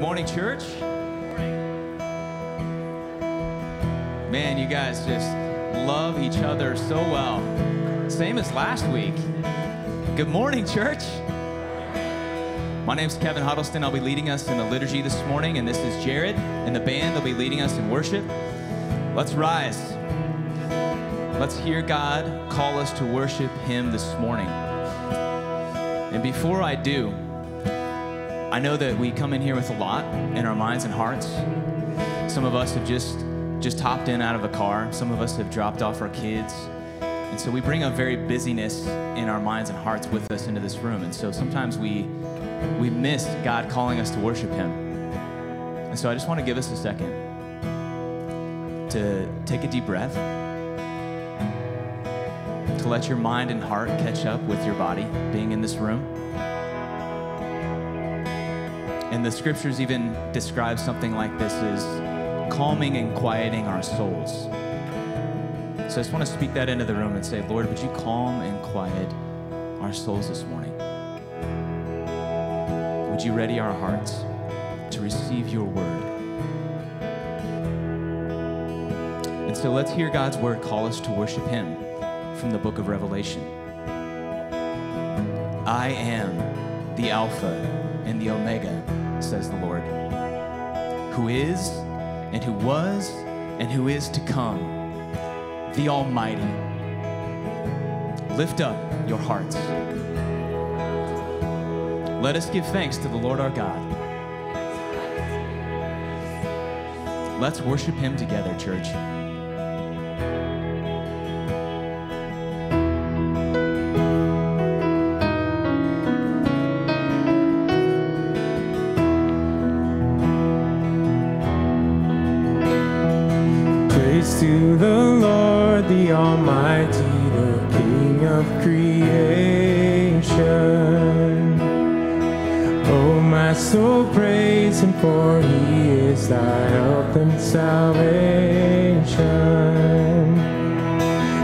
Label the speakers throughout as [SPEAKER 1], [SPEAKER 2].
[SPEAKER 1] Good morning, church. Man, you guys just love each other so well. Same as last week. Good morning, church. My name's Kevin Huddleston. I'll be leading us in the liturgy this morning, and this is Jared and the band. They'll be leading us in worship. Let's rise. Let's hear God call us to worship Him this morning. And before I do, I know that we come in here with a lot in our minds and hearts. Some of us have just just hopped in out of a car. Some of us have dropped off our kids. And so we bring a very busyness in our minds and hearts with us into this room. And so sometimes we we miss God calling us to worship him. And so I just want to give us a second to take a deep breath. To let your mind and heart catch up with your body being in this room. And the scriptures even describe something like this as calming and quieting our souls. So I just want to speak that into the room and say, Lord, would you calm and quiet our souls this morning? Would you ready our hearts to receive your word? And so let's hear God's word call us to worship him from the book of Revelation. I am the Alpha and the Omega, says the Lord, who is and who was and who is to come, the Almighty. Lift up your hearts. Let us give thanks to the Lord our God. Let's worship him together, church.
[SPEAKER 2] Soul, praise Him, for He is thy help and salvation.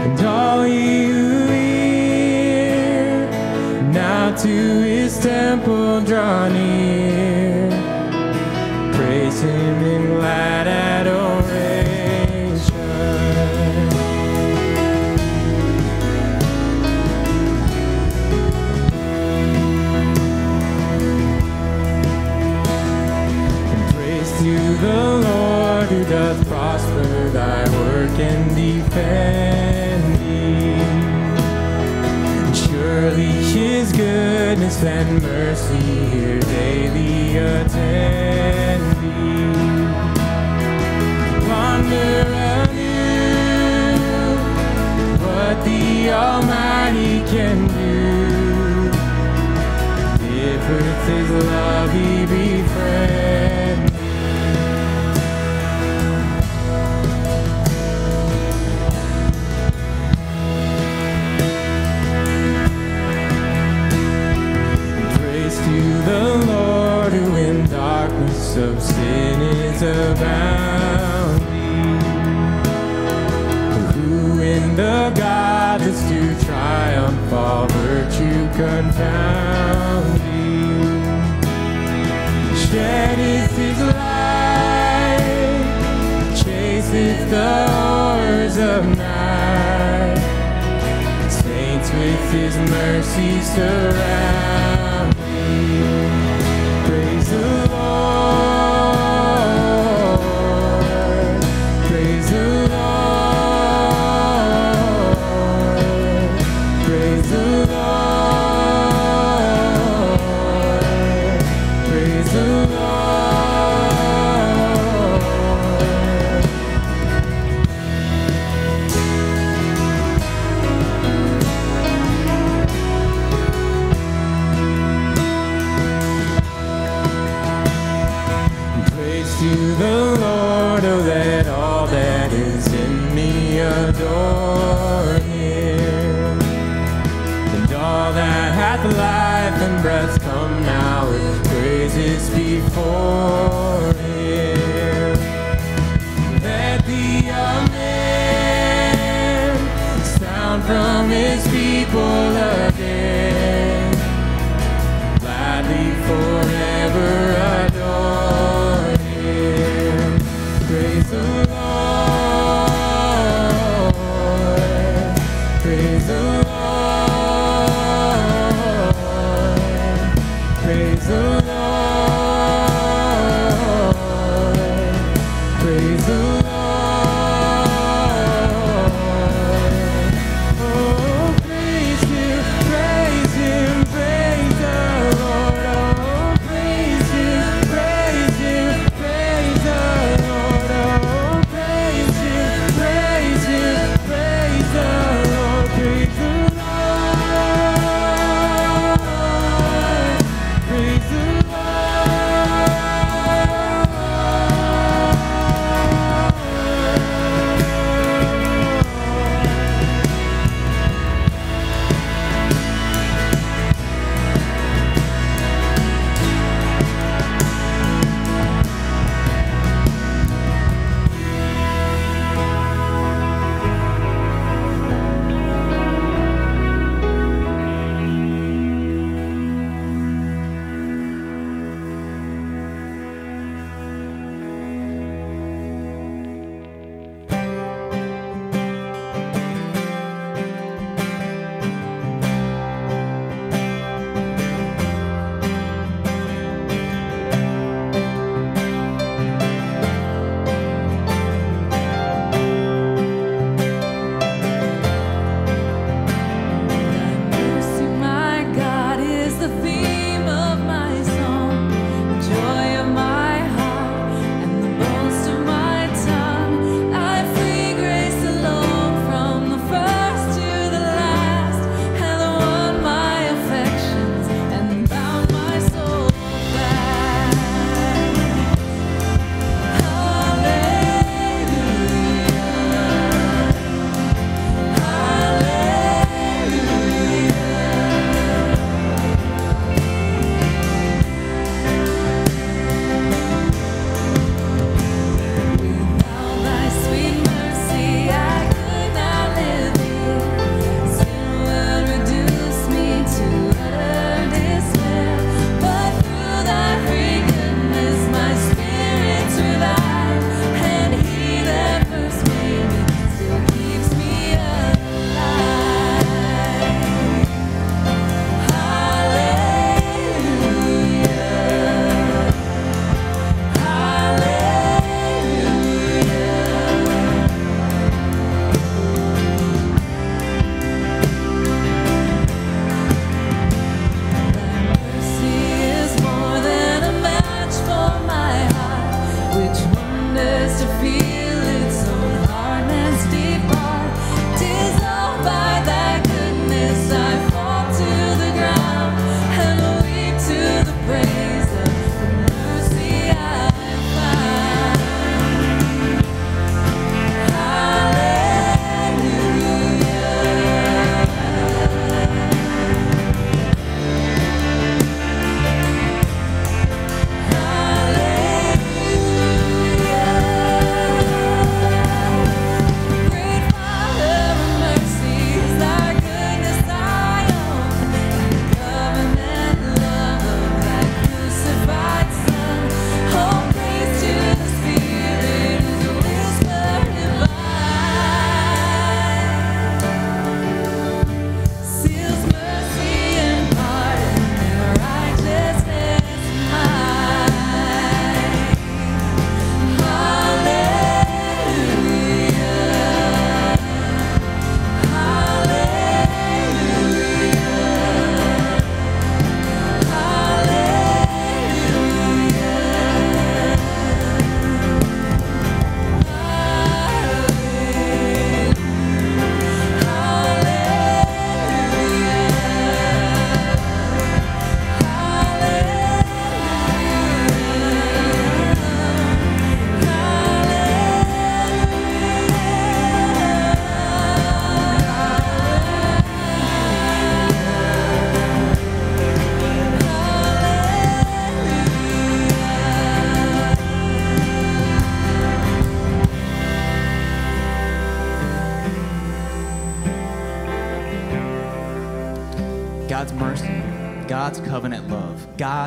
[SPEAKER 2] And all ye who hear, now to His temple draw near. Praise Him in goodness and mercy here daily attend thee. Ponder anew what the Almighty can do. If with his love is abounding who in the godless to triumph all virtue confounding sheddeth his light chaseth the horrors of night. Saints with his mercy surround praises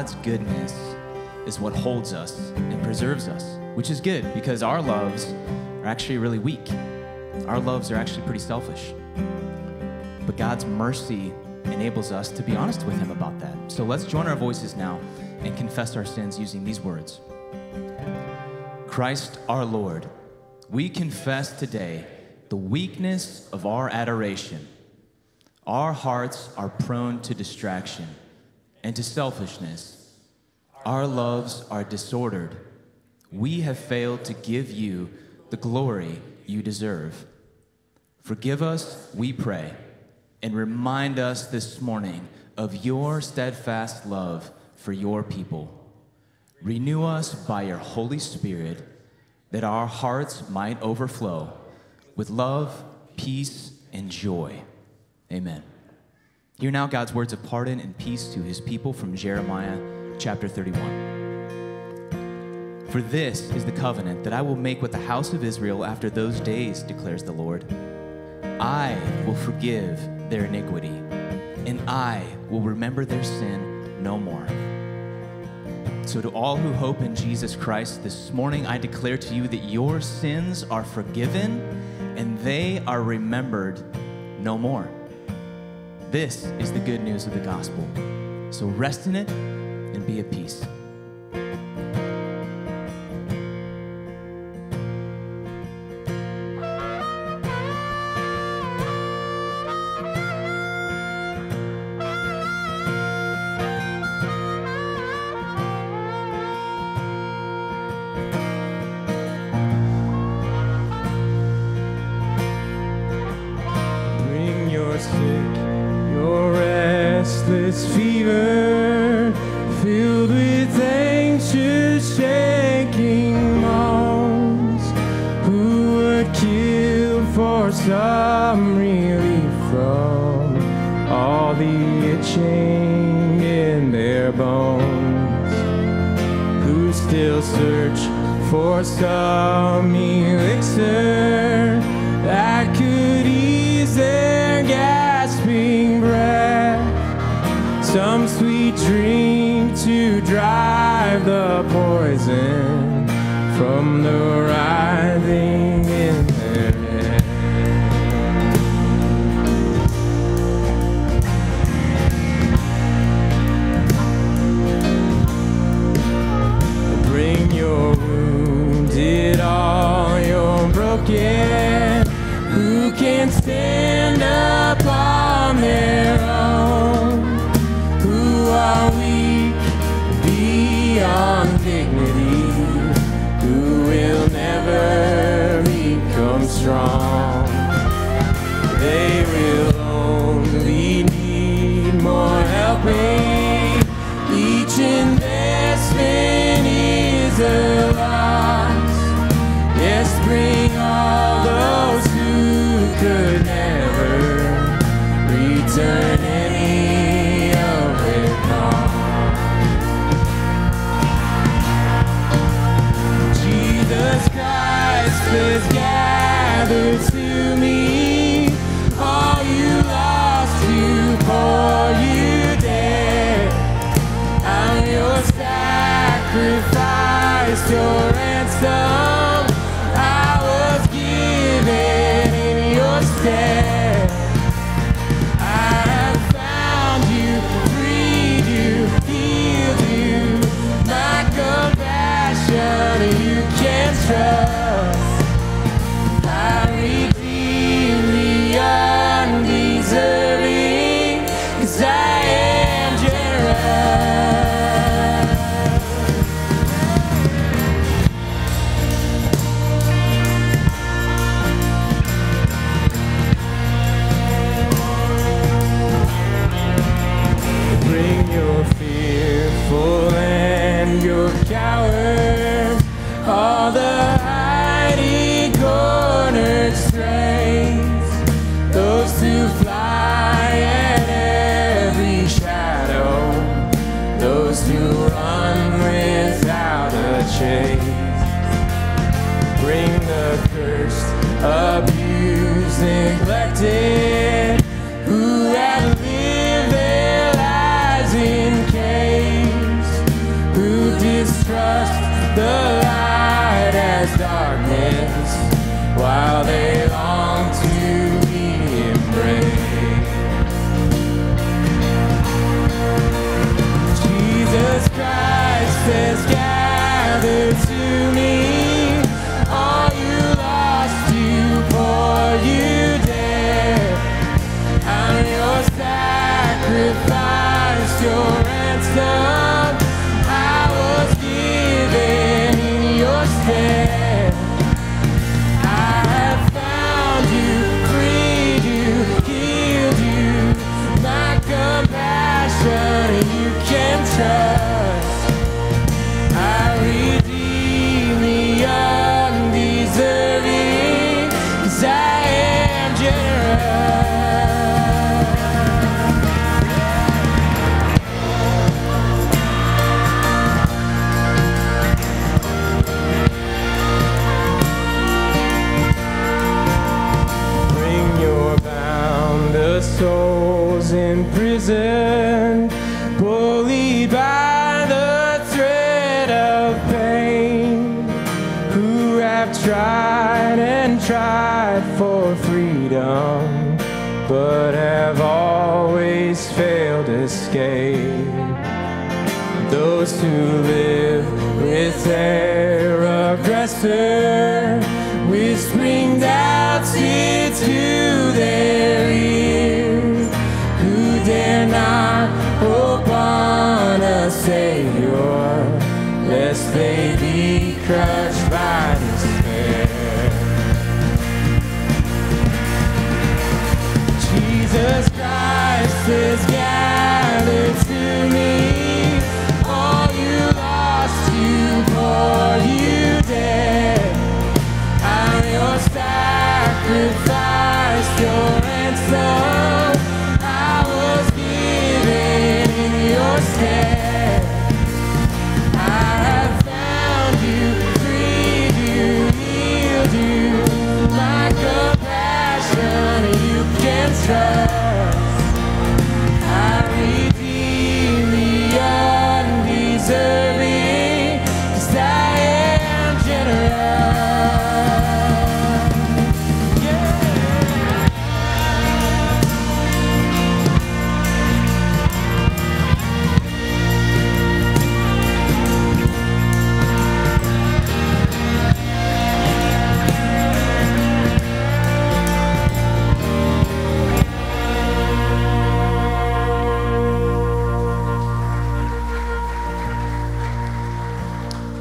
[SPEAKER 2] God's goodness, is what holds us and preserves us, which is good because our loves are actually really weak. Our loves are actually pretty selfish. But God's mercy enables us to be honest with Him about that. So let's join our voices now and confess our sins using these words Christ our Lord, we confess today the weakness of our adoration. Our hearts are prone to distraction and to selfishness. Our loves are disordered. We have failed to give you the glory you deserve. Forgive us, we pray, and remind us this morning of your steadfast love for your people. Renew us by your Holy Spirit that our hearts might overflow with love, peace, and joy. Amen. Hear now God's words of pardon and peace to his people from Jeremiah chapter 31. For this is the covenant that I will make with the house of Israel after those days, declares the Lord. I will forgive their iniquity, and I will remember their sin no more. So, to all who hope in Jesus Christ, this morning I declare to you that your sins are forgiven and they are remembered no more. This is the good news of the gospel. So, rest in it and be at peace.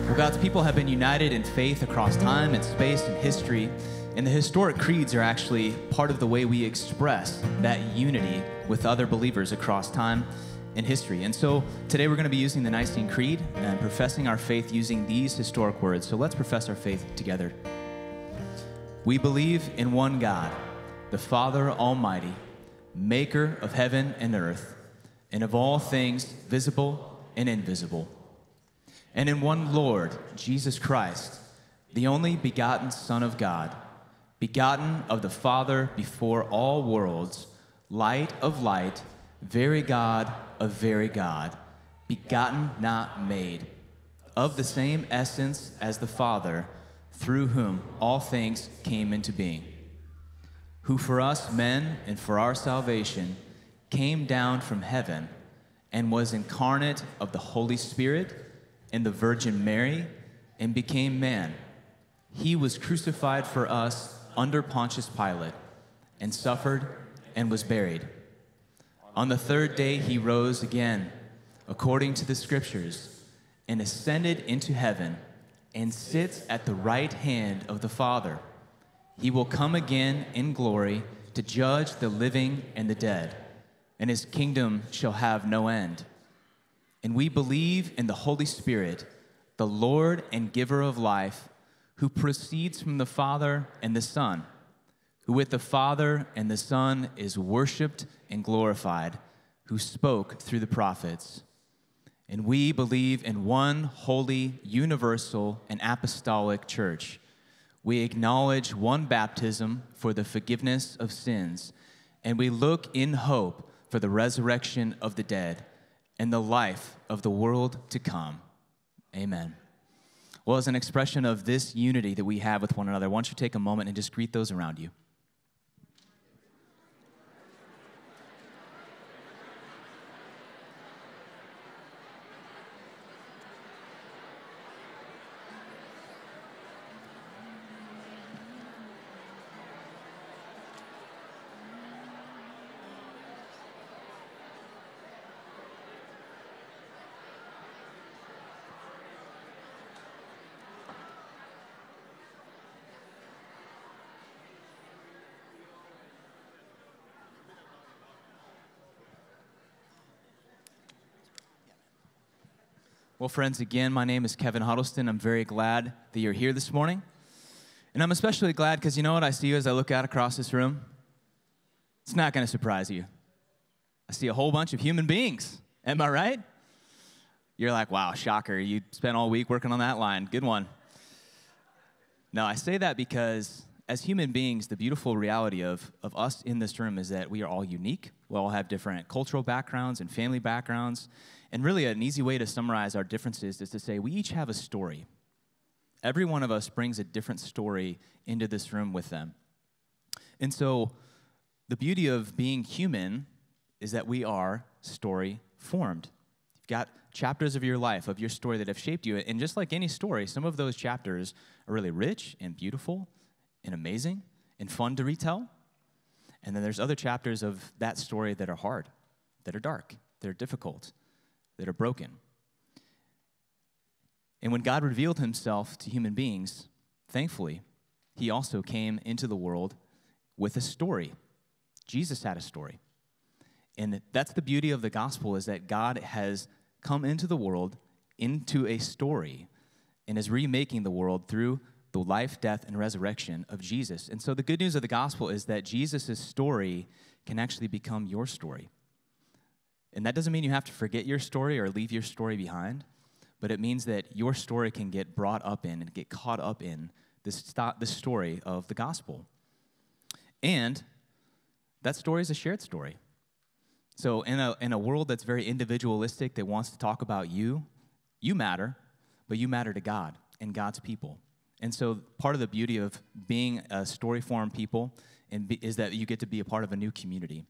[SPEAKER 1] Well, God's people have been united in faith across time and space and history. And the historic creeds are actually part of the way we express that unity with other believers across time and history. And so today we're going to be using the Nicene Creed and professing our faith using these historic words. So let's profess our faith together. We believe in one God, the Father Almighty, maker of heaven and earth, and of all things visible and invisible and in one Lord, Jesus Christ, the only begotten Son of God, begotten of the Father before all worlds, light of light, very God of very God, begotten, not made, of the same essence as the Father, through whom all things came into being, who for us men and for our salvation came down from heaven and was incarnate of the Holy Spirit and the Virgin Mary and became man. He was crucified for us under Pontius Pilate and suffered and was buried. On the third day, he rose again, according to the scriptures, and ascended into heaven and sits at the right hand of the Father. He will come again in glory to judge the living and the dead, and his kingdom shall have no end. And we believe in the Holy Spirit, the Lord and giver of life, who proceeds from the Father and the Son, who with the Father and the Son is worshiped and glorified, who spoke through the prophets. And we believe in one holy, universal, and apostolic church. We acknowledge one baptism for the forgiveness of sins, and we look in hope for the resurrection of the dead and the life of the world to come. Amen. Well, as an expression of this unity that we have with one another, why don't you take a moment and just greet those around you? Well, friends, again, my name is Kevin Huddleston. I'm very glad that you're here this morning. And I'm especially glad because you know what I see as I look out across this room? It's not going to surprise you. I see a whole bunch of human beings. Am I right? You're like, wow, shocker. You spent all week working on that line. Good one. No, I say that because as human beings, the beautiful reality of, of us in this room is that we are all unique. We all have different cultural backgrounds and family backgrounds. And really, an easy way to summarize our differences is to say we each have a story. Every one of us brings a different story into this room with them. And so, the beauty of being human is that we are story formed. You've got chapters of your life, of your story that have shaped you. And just like any story, some of those chapters are really rich and beautiful and amazing and fun to retell. And then there's other chapters of that story that are hard, that are dark, that are difficult, that are broken. And when God revealed himself to human beings, thankfully, he also came into the world with a story. Jesus had a story. And that's the beauty of the gospel is that God has come into the world into a story and is remaking the world through the life, death, and resurrection of Jesus. And so the good news of the gospel is that Jesus' story can actually become your story. And that doesn't mean you have to forget your story or leave your story behind, but it means that your story can get brought up in and get caught up in this, story of the gospel. And that story is a shared story. So, in a, in a world that's very individualistic, that wants to talk about you, you matter, but you matter to God and God's people. And so, part of the beauty of being a story form people be, is that you get to be a part of a new community.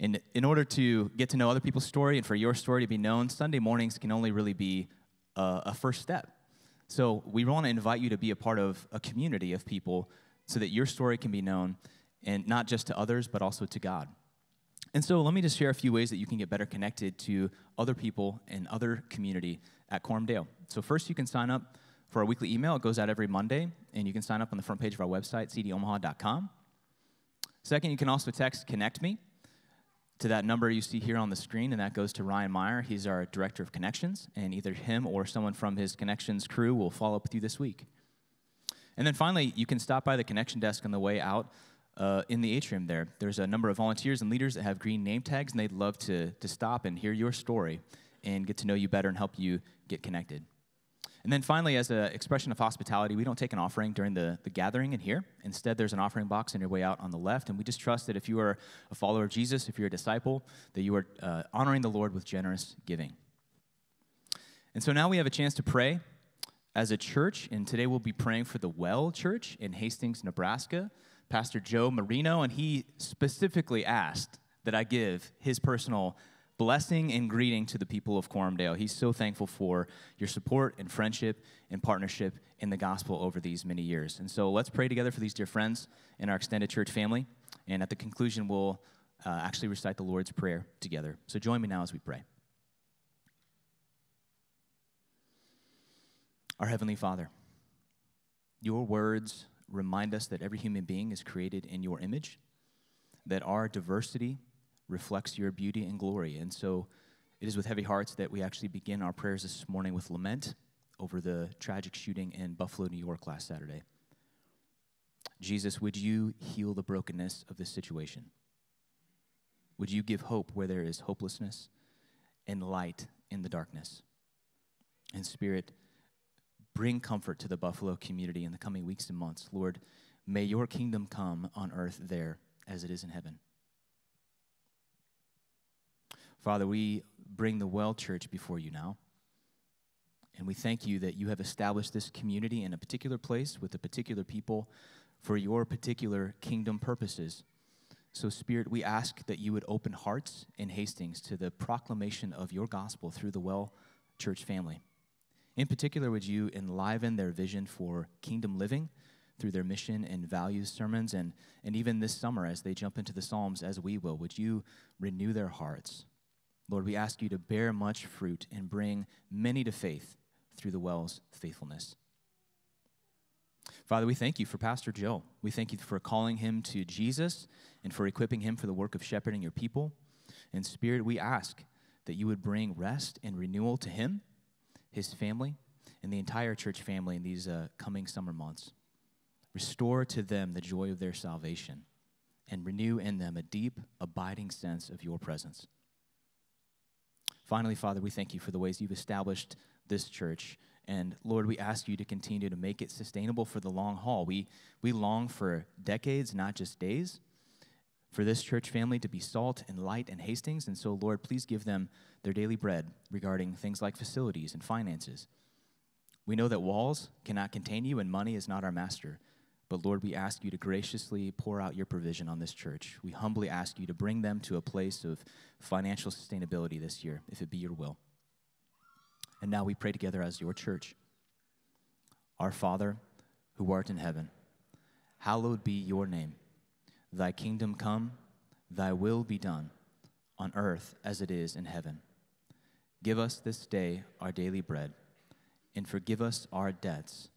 [SPEAKER 1] And in order to get to know other people's story and for your story to be known, Sunday mornings can only really be a, a first step. So we want to invite you to be a part of a community of people so that your story can be known, and not just to others, but also to God. And so let me just share a few ways that you can get better connected to other people and other community at Dale. So first, you can sign up for our weekly email. It goes out every Monday, and you can sign up on the front page of our website, cdomaha.com. Second, you can also text Connect Me to that number you see here on the screen, and that goes to Ryan Meyer. He's our Director of Connections, and either him or someone from his Connections crew will follow up with you this week. And then finally, you can stop by the Connection Desk on the way out uh, in the atrium there. There's a number of volunteers and leaders that have green name tags, and they'd love to, to stop and hear your story and get to know you better and help you get connected. And then finally, as an expression of hospitality, we don't take an offering during the, the gathering in here. Instead, there's an offering box on your way out on the left. And we just trust that if you are a follower of Jesus, if you're a disciple, that you are uh, honoring the Lord with generous giving. And so now we have a chance to pray as a church. And today we'll be praying for the Well Church in Hastings, Nebraska. Pastor Joe Marino, and he specifically asked that I give his personal blessing and greeting to the people of Coram Deo. He's so thankful for your support and friendship and partnership in the gospel over these many years. And so let's pray together for these dear friends in our extended church family. And at the conclusion, we'll uh, actually recite the Lord's Prayer together. So join me now as we pray. Our Heavenly Father, your words remind us that every human being is created in your image, that our diversity reflects your beauty and glory. And so it is with heavy hearts that we actually begin our prayers this morning with lament over the tragic shooting in Buffalo, New York last Saturday. Jesus, would you heal the brokenness of this situation? Would you give hope where there is hopelessness and light in the darkness? And Spirit, bring comfort to the Buffalo community in the coming weeks and months. Lord, may your kingdom come on earth there as it is in heaven. Father, we bring the Well Church before you now. And we thank you that you have established this community in a particular place with a particular people for your particular kingdom purposes. So, Spirit, we ask that you would open hearts in Hastings to the proclamation of your gospel through the Well Church family. In particular, would you enliven their vision for kingdom living through their mission and values sermons? And, and even this summer, as they jump into the Psalms, as we will, would you renew their hearts? Lord, we ask you to bear much fruit and bring many to faith through the well's faithfulness. Father, we thank you for Pastor Joe. We thank you for calling him to Jesus and for equipping him for the work of shepherding your people. In spirit, we ask that you would bring rest and renewal to him, his family, and the entire church family in these uh, coming summer months. Restore to them the joy of their salvation and renew in them a deep, abiding sense of your presence. Finally, Father, we thank you for the ways you've established this church. And Lord, we ask you to continue to make it sustainable for the long haul. We, we long for decades, not just days, for this church family to be salt and light and Hastings. And so, Lord, please give them their daily bread regarding things like facilities and finances. We know that walls cannot contain you and money is not our master. But Lord, we ask you to graciously pour out your provision on this church. We humbly ask you to bring them to a place of financial sustainability this year, if it be your will. And now we pray together as your church. Our Father, who art in heaven, hallowed be your name. Thy kingdom come, thy will be done, on earth as it is in heaven. Give us this day our daily bread, and forgive us our debts,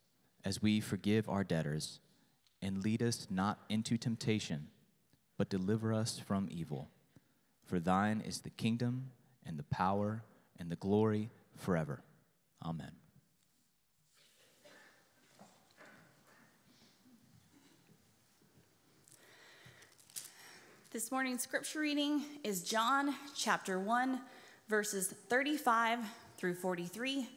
[SPEAKER 1] as we forgive our debtors. And lead us not into temptation, but deliver us from evil. For thine is the kingdom, and the power, and the glory forever. Amen.
[SPEAKER 3] This morning's scripture reading is John chapter 1, verses 35 through 43.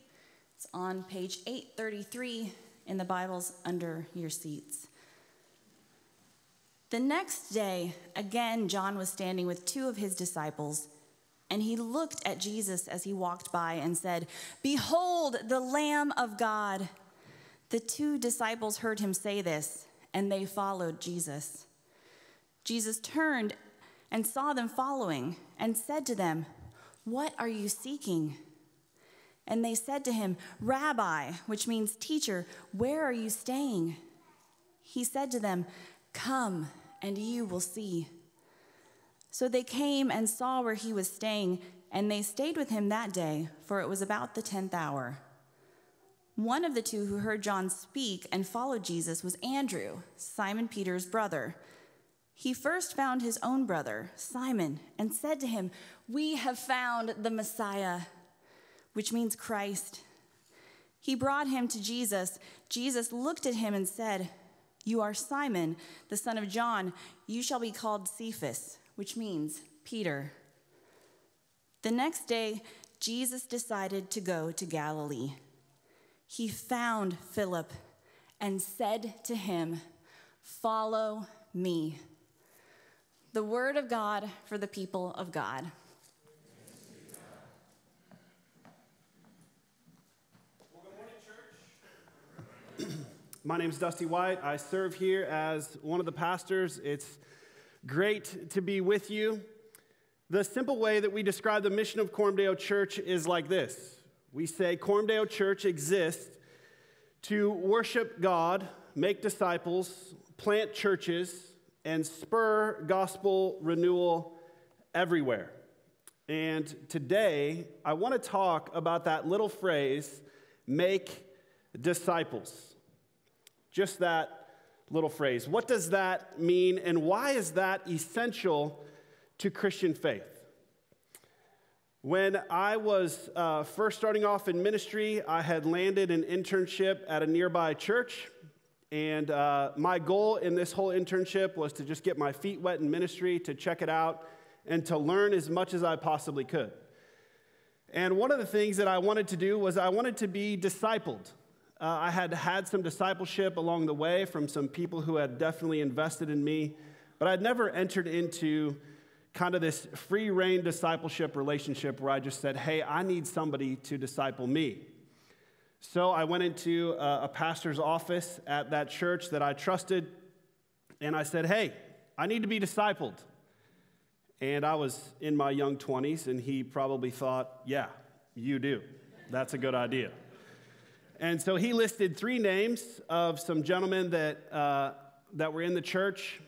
[SPEAKER 3] It's on page 833 in the Bibles under your seats. The next day, again, John was standing with two of his disciples and he looked at Jesus as he walked by and said, Behold, the Lamb of God. The two disciples heard him say this, and they followed Jesus. Jesus turned and saw them following and said to them, What are you seeking? And they said to him, Rabbi, which means teacher, where are you staying? He said to them, Come and you will see. So they came and saw where he was staying, and they stayed with him that day, for it was about the tenth hour. One of the two who heard John speak and followed Jesus was Andrew, Simon Peter's brother. He first found his own brother, Simon, and said to him, We have found the Messiah, which means Christ. He brought him to Jesus. Jesus looked at him and said, You are Simon, the son of John. You shall be called Cephas which means Peter. The next day, Jesus decided to go to Galilee. He found Philip and said to him, Follow me. The word of God for the people of God.
[SPEAKER 4] My name is Dusty White. I serve here as one of the pastors. It's Great to be with you. The simple way that we describe the mission of Coram Deo Church is like this We say Coram Deo Church exists to worship God, make disciples, plant churches, and spur gospel renewal everywhere. And today, I want to talk about that little phrase, make disciples. Just that little phrase. What does that mean, and why is that essential to Christian faith? When I was uh, first starting off in ministry, I had landed an internship at a nearby church. And uh, my goal in this whole internship was to just get my feet wet in ministry, to check it out, and to learn as much as I possibly could. And one of the things that I wanted to do was I wanted to be discipled. Uh, I had had some discipleship along the way from some people who had definitely invested in me, but I'd never entered into kind of this free rein discipleship relationship where I just said, hey, I need somebody to disciple me. So I went into a, a pastor's office at that church that I trusted, and I said, Hey, I need to be discipled. And I was in my young 20s, and he probably thought, Yeah, you do. That's a good idea. And so he listed three names of some gentlemen that, uh, that were in the church.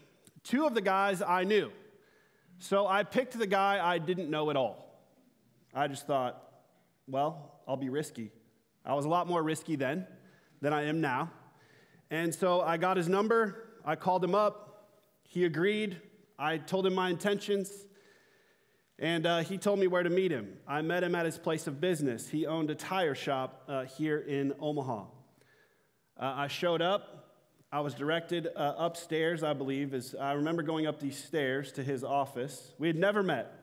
[SPEAKER 4] Two of the guys I knew. So I picked the guy I didn't know at all. I just thought, well, I'll be risky. I was a lot more risky then than I am now. And so I got his number, I called him up, he agreed, I told him my intentions, and uh, he told me where to meet him. I met him at his place of business. He owned a tire shop uh, here in Omaha. Uh, I showed up. I was directed uh, upstairs, I believe. As I remember going up these stairs to his office. We had never met.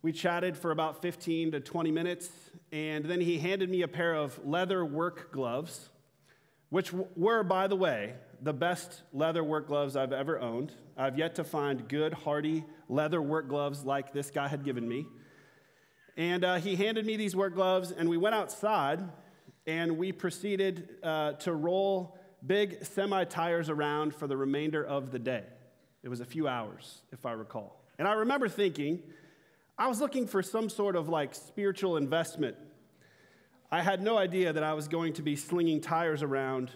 [SPEAKER 4] We chatted for about 15 to 20 minutes, and then he handed me a pair of leather work gloves, which were, by the way, the best leather work gloves I've ever owned. I've yet to find good, hardy leather work gloves like this guy had given me. And uh, he handed me these work gloves, and we went outside and we proceeded uh, to roll big semi tires around for the remainder of the day. It was a few hours, if I recall. And I remember thinking, I was looking for some sort of like spiritual investment. I had no idea that I was going to be slinging tires around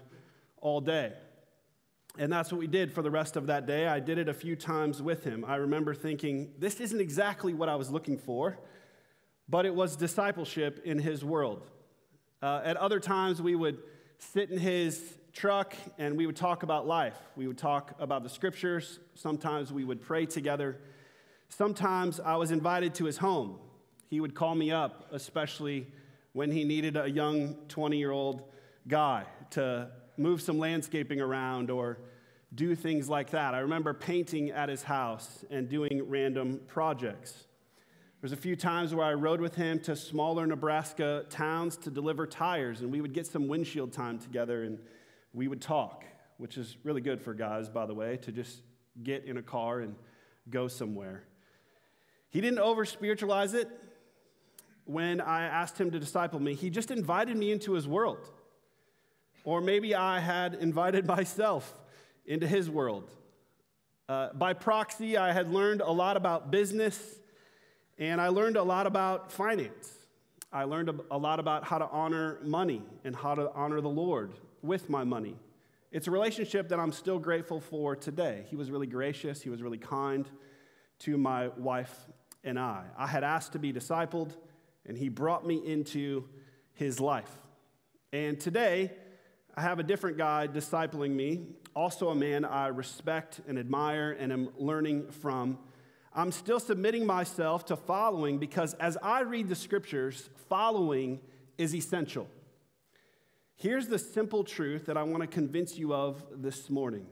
[SPEAKER 4] all day. And that's what we did for the rest of that day. I did it a few times with him. I remember thinking, this isn't exactly what I was looking for, but it was discipleship in his world. Uh, at other times, we would sit in his truck and we would talk about life. We would talk about the scriptures. Sometimes we would pray together. Sometimes I was invited to his home. He would call me up, especially when he needed a young 20 year old guy to move some landscaping around or do things like that. I remember painting at his house and doing random projects. There's a few times where I rode with him to smaller Nebraska towns to deliver tires, and we would get some windshield time together and we would talk, which is really good for guys, by the way, to just get in a car and go somewhere. He didn't over spiritualize it when I asked him to disciple me, he just invited me into his world. Or maybe I had invited myself into his world. Uh, by proxy, I had learned a lot about business and I learned a lot about finance. I learned a lot about how to honor money and how to honor the Lord with my money. It's a relationship that I'm still grateful for today. He was really gracious, he was really kind to my wife and I. I had asked to be discipled, and he brought me into his life. And today, I have a different guy discipling me, also a man I respect and admire and am learning from. I'm still submitting myself to following because as I read the scriptures, following is essential. Here's the simple truth that I want to convince you of this morning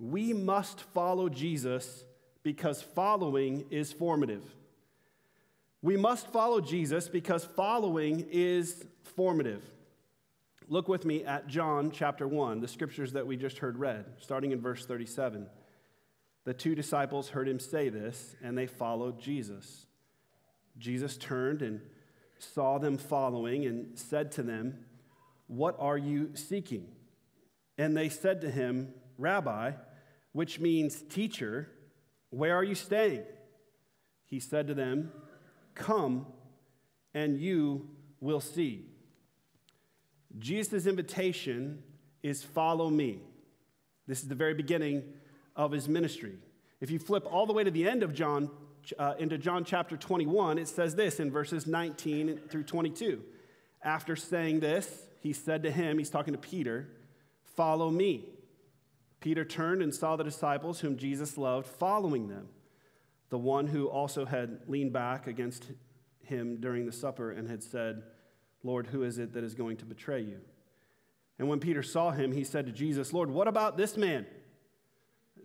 [SPEAKER 4] we must follow Jesus because following is formative. We must follow Jesus because following is formative. Look with me at John chapter 1, the scriptures that we just heard read, starting in verse 37. The two disciples heard him say this, and they followed Jesus. Jesus turned and saw them following and said to them, What are you seeking? And they said to him, Rabbi, which means teacher, where are you staying? He said to them, Come and you will see. Jesus' invitation is follow me. This is the very beginning of his ministry. If you flip all the way to the end of John, uh, into John chapter 21, it says this in verses 19 through 22. After saying this, he said to him, he's talking to Peter, Follow me. Peter turned and saw the disciples whom Jesus loved following them, the one who also had leaned back against him during the supper and had said, Lord, who is it that is going to betray you? And when Peter saw him, he said to Jesus, Lord, what about this man?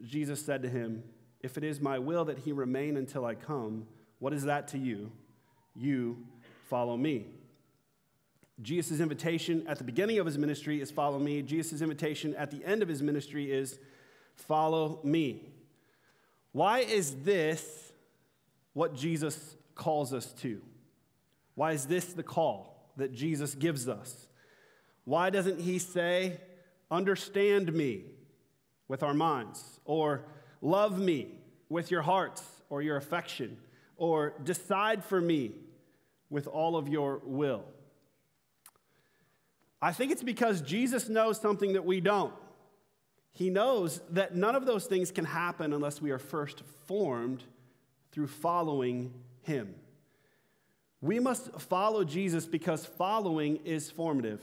[SPEAKER 4] Jesus said to him, If it is my will that he remain until I come, what is that to you? You follow me. Jesus' invitation at the beginning of his ministry is follow me. Jesus' invitation at the end of his ministry is follow me. Why is this what Jesus calls us to? Why is this the call? That Jesus gives us. Why doesn't he say, understand me with our minds, or love me with your hearts or your affection, or decide for me with all of your will? I think it's because Jesus knows something that we don't. He knows that none of those things can happen unless we are first formed through following him. We must follow Jesus because following is formative.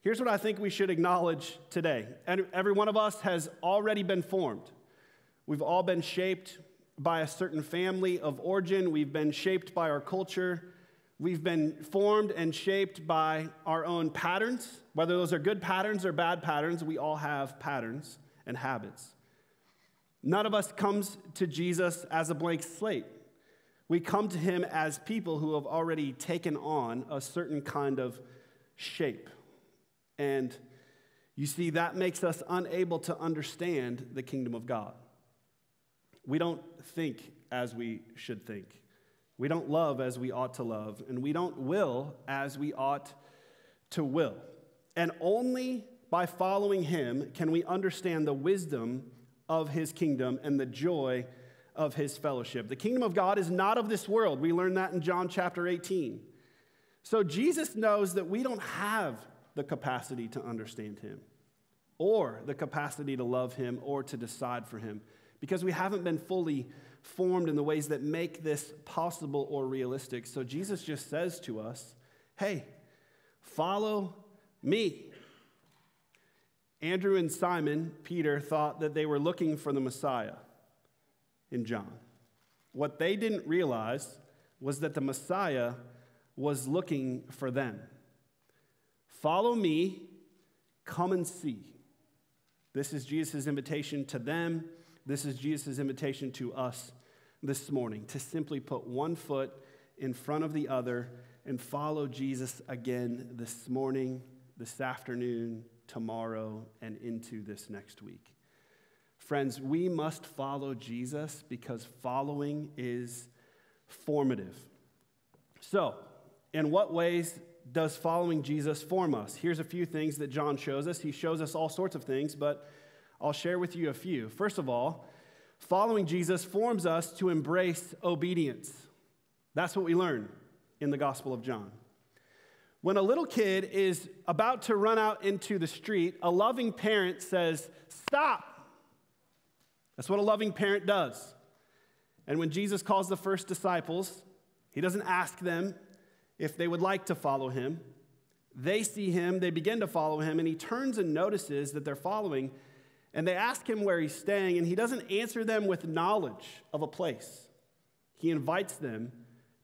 [SPEAKER 4] Here's what I think we should acknowledge today. Every one of us has already been formed. We've all been shaped by a certain family of origin, we've been shaped by our culture, we've been formed and shaped by our own patterns. Whether those are good patterns or bad patterns, we all have patterns and habits. None of us comes to Jesus as a blank slate. We come to him as people who have already taken on a certain kind of shape. And you see, that makes us unable to understand the kingdom of God. We don't think as we should think. We don't love as we ought to love. And we don't will as we ought to will. And only by following him can we understand the wisdom of his kingdom and the joy of his fellowship. The kingdom of God is not of this world. We learn that in John chapter 18. So Jesus knows that we don't have the capacity to understand him or the capacity to love him or to decide for him because we haven't been fully formed in the ways that make this possible or realistic. So Jesus just says to us, hey, follow me. Andrew and Simon, Peter, thought that they were looking for the Messiah in John. What they didn't realize was that the Messiah was looking for them. Follow me, come and see. This is Jesus' invitation to them. This is Jesus' invitation to us this morning to simply put one foot in front of the other and follow Jesus again this morning, this afternoon, tomorrow, and into this next week. Friends, we must follow Jesus because following is formative. So, in what ways does following Jesus form us? Here's a few things that John shows us. He shows us all sorts of things, but I'll share with you a few. First of all, following Jesus forms us to embrace obedience. That's what we learn in the Gospel of John. When a little kid is about to run out into the street, a loving parent says, Stop. That's what a loving parent does. And when Jesus calls the first disciples, he doesn't ask them if they would like to follow him. They see him, they begin to follow him, and he turns and notices that they're following. And they ask him where he's staying, and he doesn't answer them with knowledge of a place. He invites them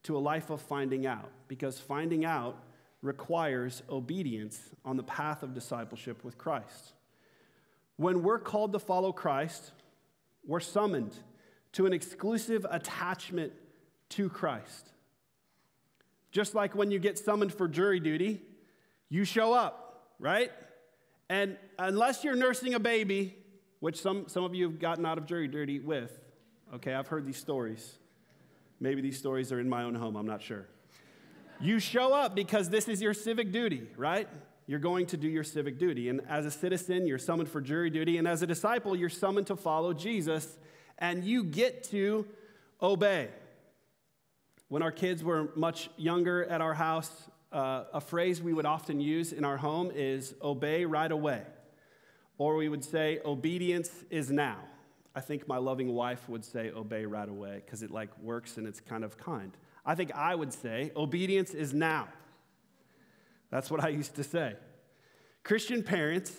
[SPEAKER 4] to a life of finding out, because finding out requires obedience on the path of discipleship with Christ. When we're called to follow Christ, we're summoned to an exclusive attachment to Christ. Just like when you get summoned for jury duty, you show up, right? And unless you're nursing a baby, which some, some of you have gotten out of jury duty with, okay, I've heard these stories. Maybe these stories are in my own home, I'm not sure. You show up because this is your civic duty, right? You're going to do your civic duty. And as a citizen, you're summoned for jury duty. And as a disciple, you're summoned to follow Jesus. And you get to obey. When our kids were much younger at our house, uh, a phrase we would often use in our home is obey right away. Or we would say, obedience is now. I think my loving wife would say obey right away because it like works and it's kind of kind. I think I would say obedience is now. That's what I used to say. Christian parents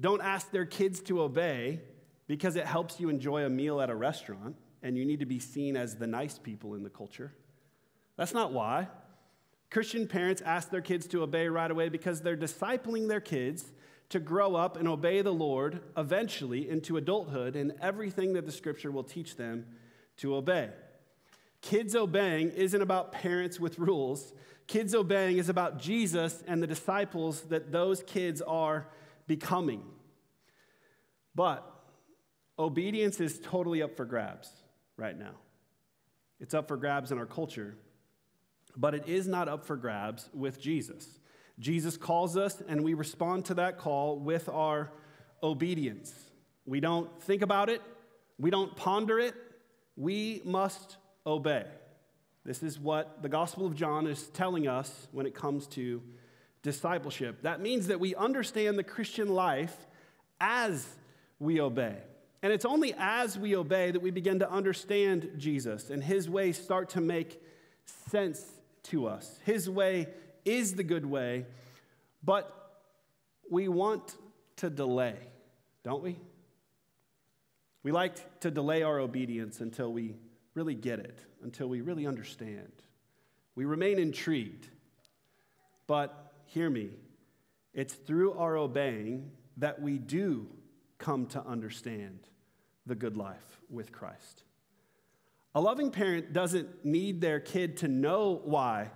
[SPEAKER 4] don't ask their kids to obey because it helps you enjoy a meal at a restaurant and you need to be seen as the nice people in the culture. That's not why. Christian parents ask their kids to obey right away because they're discipling their kids to grow up and obey the Lord eventually into adulthood and everything that the scripture will teach them to obey. Kids obeying isn't about parents with rules. Kids obeying is about Jesus and the disciples that those kids are becoming. But obedience is totally up for grabs right now. It's up for grabs in our culture but it is not up for grabs with Jesus. Jesus calls us, and we respond to that call with our obedience. We don't think about it, we don't ponder it, we must obey. This is what the Gospel of John is telling us when it comes to discipleship. That means that we understand the Christian life as we obey. And it's only as we obey that we begin to understand Jesus and his ways start to make sense to us. His way is the good way, but we want to delay, don't we? We like to delay our obedience until we really get it, until we really understand. We remain intrigued. But hear me, it's through our obeying that we do come to understand the good life with Christ. A loving parent doesn't need their kid to know why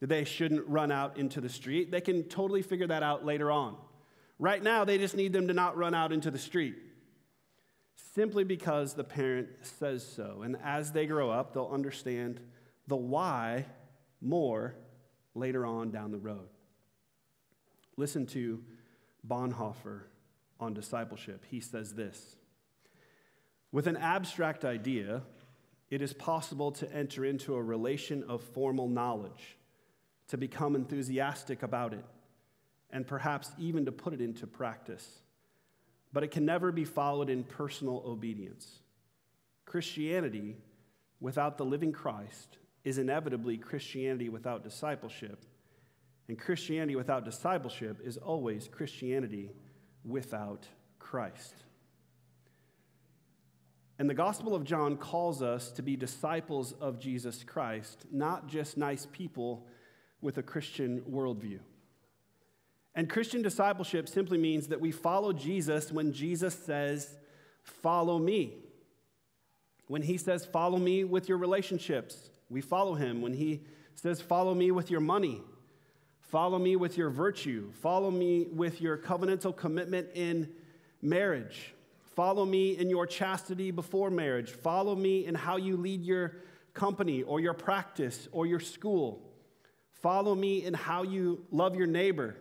[SPEAKER 4] they shouldn't run out into the street. They can totally figure that out later on. Right now, they just need them to not run out into the street simply because the parent says so. And as they grow up, they'll understand the why more later on down the road. Listen to Bonhoeffer on discipleship. He says this With an abstract idea, it is possible to enter into a relation of formal knowledge, to become enthusiastic about it, and perhaps even to put it into practice but it can never be followed in personal obedience. Christianity without the living Christ is inevitably Christianity without discipleship. And Christianity without discipleship is always Christianity without Christ. And the Gospel of John calls us to be disciples of Jesus Christ, not just nice people with a Christian worldview. And Christian discipleship simply means that we follow Jesus when Jesus says, Follow me. When he says, Follow me with your relationships, we follow him. When he says, Follow me with your money, follow me with your virtue, follow me with your covenantal commitment in marriage, follow me in your chastity before marriage, follow me in how you lead your company or your practice or your school, follow me in how you love your neighbor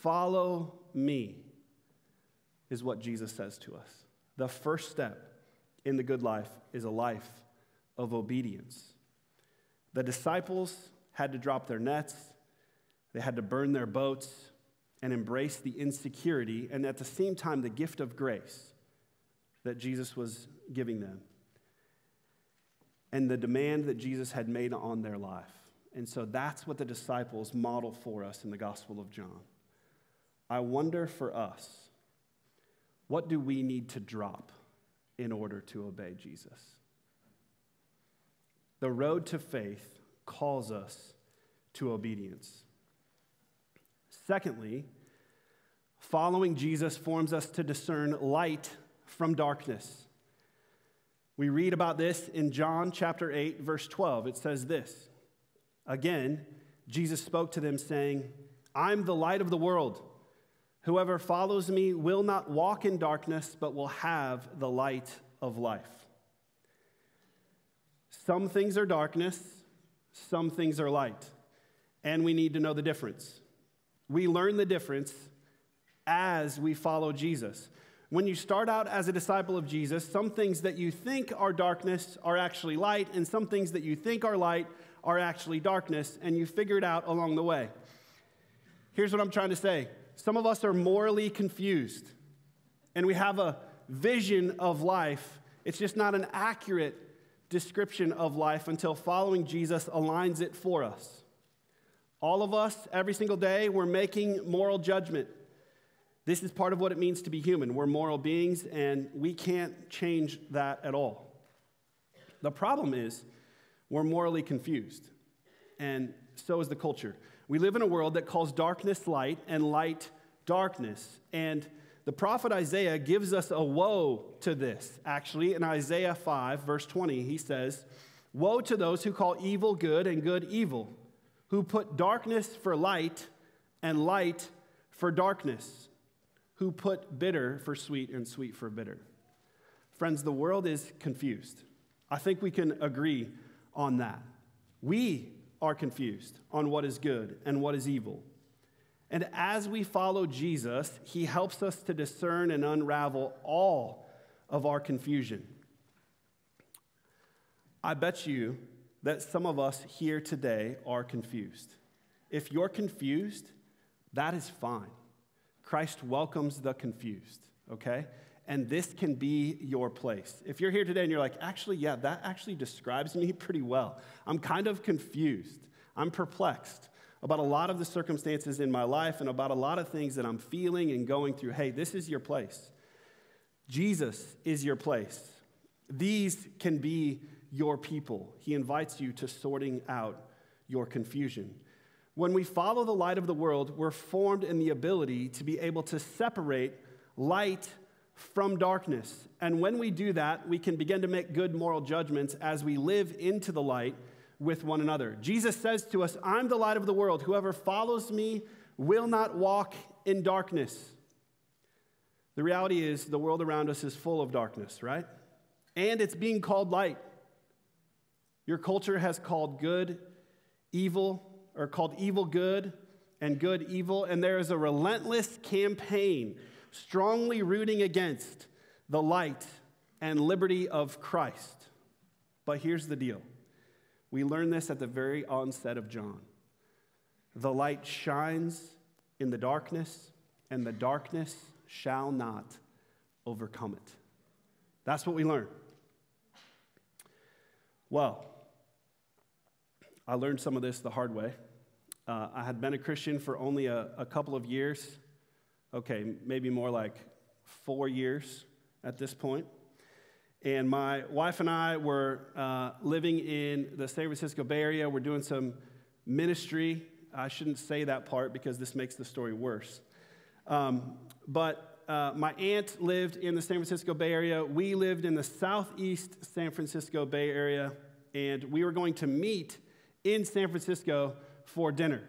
[SPEAKER 4] Follow me, is what Jesus says to us. The first step in the good life is a life of obedience. The disciples had to drop their nets, they had to burn their boats and embrace the insecurity and at the same time the gift of grace that Jesus was giving them and the demand that Jesus had made on their life. And so that's what the disciples model for us in the Gospel of John. I wonder for us, what do we need to drop in order to obey Jesus? The road to faith calls us to obedience. Secondly, following Jesus forms us to discern light from darkness. We read about this in John chapter 8, verse 12. It says this Again, Jesus spoke to them, saying, I'm the light of the world. Whoever follows me will not walk in darkness, but will have the light of life. Some things are darkness, some things are light, and we need to know the difference. We learn the difference as we follow Jesus. When you start out as a disciple of Jesus, some things that you think are darkness are actually light, and some things that you think are light are actually darkness, and you figure it out along the way. Here's what I'm trying to say some of us are morally confused and we have a vision of life. It's just not an accurate description of life until following Jesus aligns it for us. All of us, every single day, we're making moral judgment. This is part of what it means to be human. We're moral beings, and we can't change that at all. The problem is, we're morally confused, and so is the culture. We live in a world that calls darkness light and light darkness. And the prophet Isaiah gives us a woe to this. Actually, in Isaiah 5, verse 20, he says, Woe to those who call evil good and good evil, who put darkness for light and light for darkness, who put bitter for sweet and sweet for bitter. Friends, the world is confused. I think we can agree on that. We are confused on what is good and what is evil. And as we follow Jesus, he helps us to discern and unravel all of our confusion. I bet you that some of us here today are confused. If you're confused, that is fine. Christ welcomes the confused, okay? And this can be your place. If you're here today and you're like, actually, yeah, that actually describes me pretty well. I'm kind of confused. I'm perplexed about a lot of the circumstances in my life and about a lot of things that I'm feeling and going through. Hey, this is your place. Jesus is your place. These can be your people. He invites you to sorting out your confusion. When we follow the light of the world, we're formed in the ability to be able to separate light from darkness. And when we do that, we can begin to make good moral judgments as we live into the light with one another. Jesus says to us, I'm the light of the world. Whoever follows me will not walk in darkness. The reality is, the world around us is full of darkness, right? And it's being called light. Your culture has called good evil, or called evil good and good evil, and there is a relentless campaign strongly rooting against the light and liberty of Christ. But here's the deal we learn this at the very onset of John. The light shines in the darkness, and the darkness shall not overcome it. That's what we learn. Well, I learned some of this the hard way. Uh, I had been a Christian for only a, a couple of years, okay, maybe more like four years at this point. And my wife and I were uh, living in the San Francisco Bay Area. We're doing some ministry. I shouldn't say that part because this makes the story worse. Um, but uh, my aunt lived in the San Francisco Bay Area. We lived in the southeast San Francisco Bay Area, and we were going to meet in San Francisco for dinner.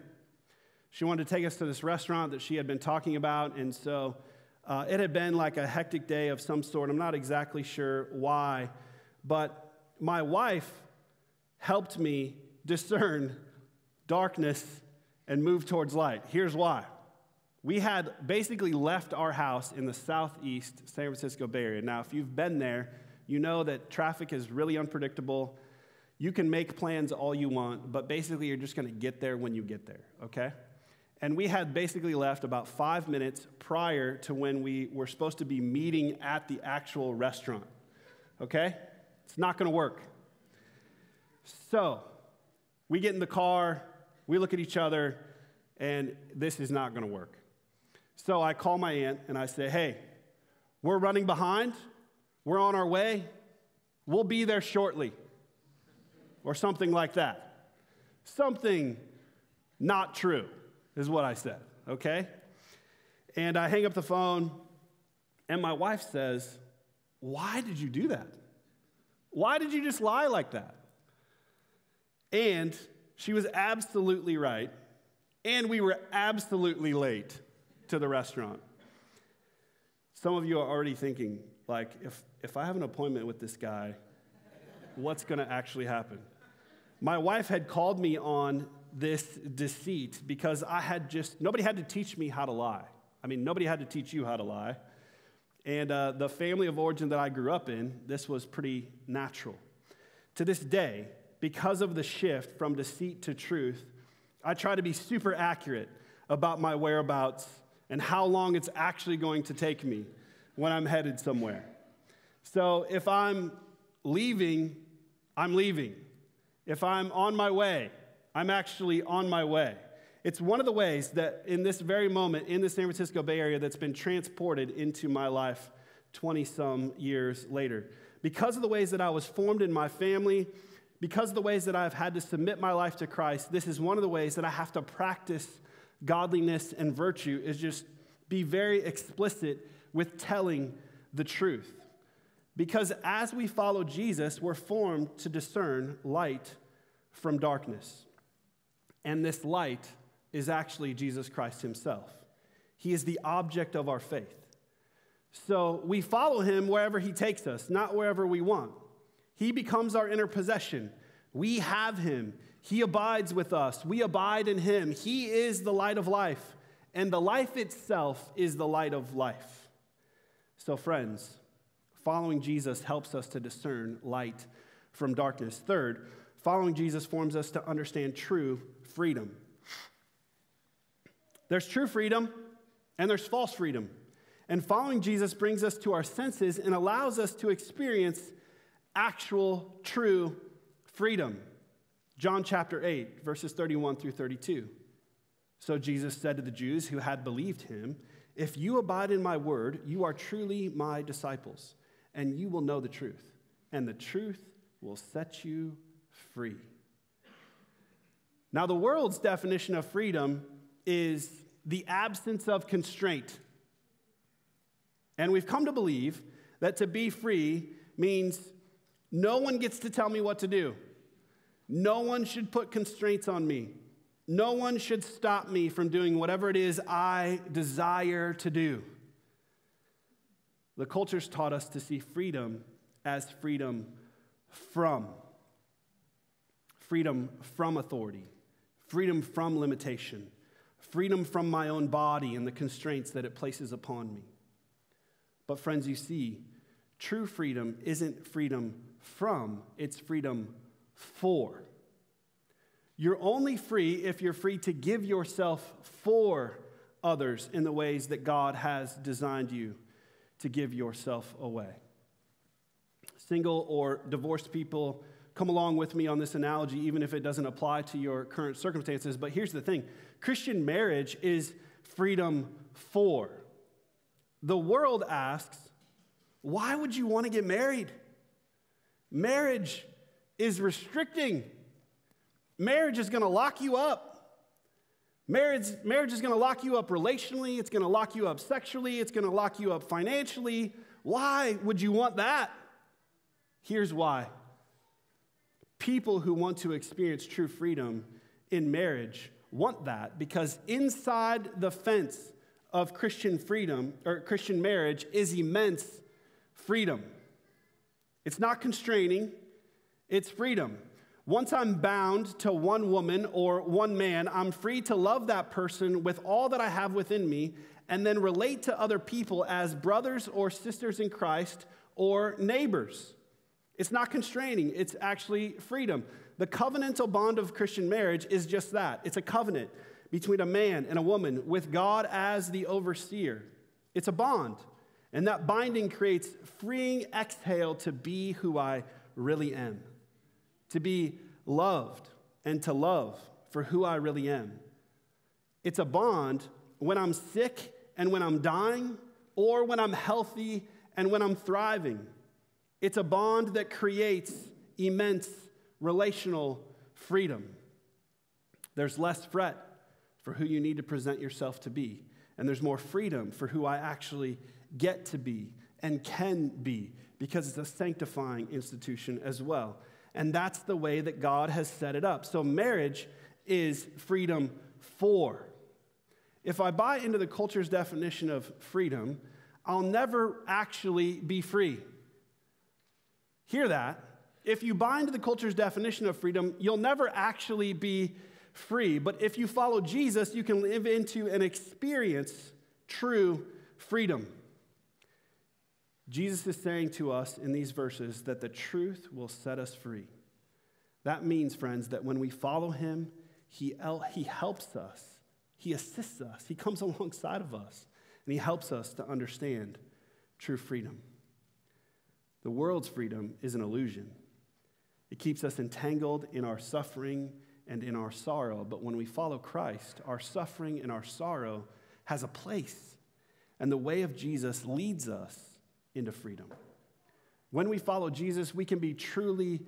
[SPEAKER 4] She wanted to take us to this restaurant that she had been talking about, and so uh, it had been like a hectic day of some sort. I'm not exactly sure why, but my wife helped me discern darkness and move towards light. Here's why. We had basically left our house in the southeast San Francisco Bay Area. Now, if you've been there, you know that traffic is really unpredictable. You can make plans all you want, but basically, you're just going to get there when you get there, okay? And we had basically left about five minutes prior to when we were supposed to be meeting at the actual restaurant. Okay? It's not gonna work. So, we get in the car, we look at each other, and this is not gonna work. So I call my aunt and I say, hey, we're running behind, we're on our way, we'll be there shortly, or something like that. Something not true is what I said, okay? And I hang up the phone, and my wife says, Why did you do that? Why did you just lie like that? And she was absolutely right. And we were absolutely late to the restaurant. Some of you are already thinking, like, if, if I have an appointment with this guy, what's going to actually happen? My wife had called me on this deceit because I had just, nobody had to teach me how to lie. I mean, nobody had to teach you how to lie. And uh, the family of origin that I grew up in, this was pretty natural. To this day, because of the shift from deceit to truth, I try to be super accurate about my whereabouts and how long it's actually going to take me when I'm headed somewhere. So if I'm leaving, I'm leaving. If I'm on my way, I'm actually on my way. It's one of the ways that in this very moment in the San Francisco Bay Area that's been transported into my life 20 some years later. Because of the ways that I was formed in my family, because of the ways that I've had to submit my life to Christ, this is one of the ways that I have to practice godliness and virtue is just be very explicit with telling the truth. Because as we follow Jesus, we're formed to discern light from darkness. And this light is actually Jesus Christ himself. He is the object of our faith. So we follow him wherever he takes us, not wherever we want. He becomes our inner possession. We have him. He abides with us. We abide in him. He is the light of life. and the life itself is the light of life. So, friends, following Jesus helps us to discern light from darkness. Third, following Jesus forms us to understand true freedom. There's true freedom and there's false freedom. And following Jesus brings us to our senses and allows us to experience actual, true freedom. John chapter 8, verses 31 through 32. So Jesus said to the Jews who had believed him, If you abide in my word, you are truly my disciples, and you will know the truth, and the truth will set you free. Now, the world's definition of freedom is the absence of constraint. And we've come to believe that to be free means no one gets to tell me what to do. No one should put constraints on me. No one should stop me from doing whatever it is I desire to do. The culture's taught us to see freedom as freedom from. Freedom from authority, freedom from limitation, freedom from my own body and the constraints that it places upon me. But, friends, you see, true freedom isn't freedom from, it's freedom for. You're only free if you're free to give yourself for others in the ways that God has designed you to give yourself away. Single or divorced people, come along with me on this analogy, even if it doesn't apply to your current circumstances. But here's the thing Christian marriage is freedom for. The world asks, why would you want to get married? Marriage is restricting. Marriage is going to lock you up. Marriage, marriage is going to lock you up relationally, it's going to lock you up sexually, it's going to lock you up financially. Why would you want that? Here's why people who want to experience true freedom in marriage want that because inside the fence of Christian freedom or Christian marriage is immense freedom. It's not constraining, it's freedom. Once I'm bound to one woman or one man, I'm free to love that person with all that I have within me and then relate to other people as brothers or sisters in Christ or neighbors. It's not constraining, it's actually freedom. The covenantal bond of Christian marriage is just that it's a covenant between a man and a woman with God as the overseer. It's a bond. And that binding creates freeing exhale to be who I really am, to be loved and to love for who I really am. It's a bond when I'm sick and when I'm dying, or when I'm healthy and when I'm thriving. It's a bond that creates immense relational freedom. There's less fret for who you need to present yourself to be, and there's more freedom for who I actually get to be and can be because it's a sanctifying institution as well. And that's the way that God has set it up. So, marriage is freedom for. If I buy into the culture's definition of freedom, I'll never actually be free. Hear that? If you bind to the culture's definition of freedom, you'll never actually be free. But if you follow Jesus, you can live into and experience true freedom. Jesus is saying to us in these verses that the truth will set us free. That means, friends, that when we follow him, he, he helps us, he assists us, he comes alongside of us, and he helps us to understand true freedom. The world's freedom is an illusion. It keeps us entangled in our suffering and in our sorrow. But when we follow Christ, our suffering and our sorrow has a place. And the way of Jesus leads us into freedom. When we follow Jesus, we can be truly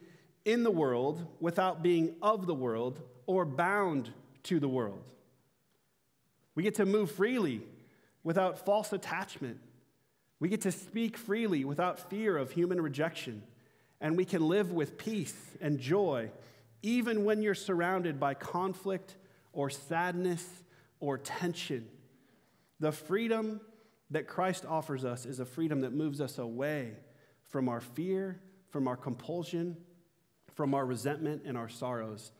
[SPEAKER 4] in the world without being of the world or bound to the world. We get to move freely without false attachment. We get to speak freely without fear of human rejection. And we can live with peace and joy even when you're surrounded by conflict or sadness or tension. The freedom that Christ offers us is a freedom that moves us away from our fear, from our compulsion, from our resentment and our sorrows.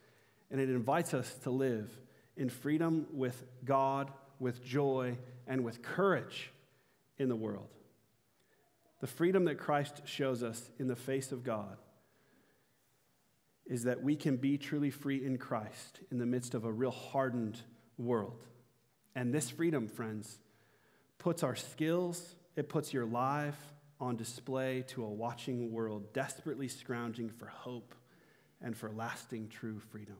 [SPEAKER 4] And it invites us to live in freedom with God with joy, and with courage in the world. The freedom that Christ shows us in the face of God is that we can be truly free in Christ in the midst of a real hardened world. And this freedom, friends, puts our skills, it puts your life on display to a watching world desperately scrounging for hope and for lasting true freedom.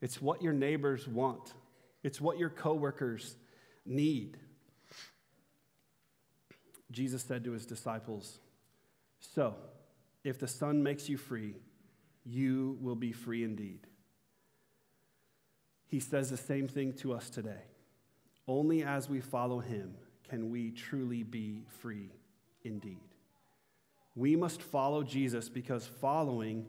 [SPEAKER 4] It's what your neighbors want. It's what your coworkers need. Jesus said to his disciples, So, if the Son makes you free, you will be free indeed. He says the same thing to us today. Only as we follow him can we truly be free indeed. We must follow Jesus because following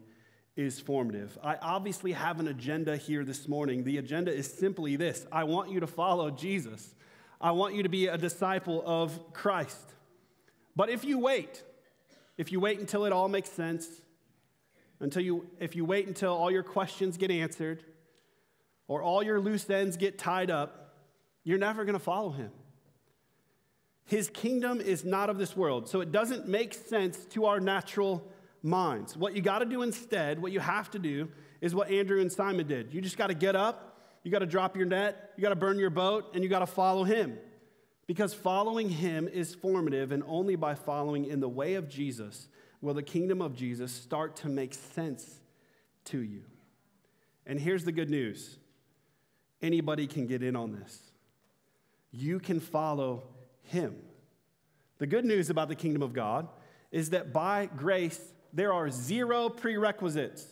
[SPEAKER 4] is formative. I obviously have an agenda here this morning. The agenda is simply this I want you to follow Jesus, I want you to be a disciple of Christ. But if you wait, if you wait until it all makes sense, until you, if you wait until all your questions get answered, or all your loose ends get tied up, you're never going to follow him. His kingdom is not of this world, so it doesn't make sense to our natural minds. What you got to do instead, what you have to do, is what Andrew and Simon did. You just got to get up, you got to drop your net, you got to burn your boat, and you got to follow him. Because following him is formative, and only by following in the way of Jesus will the kingdom of Jesus start to make sense to you. And here's the good news anybody can get in on this. You can follow him. The good news about the kingdom of God is that by grace, there are zero prerequisites.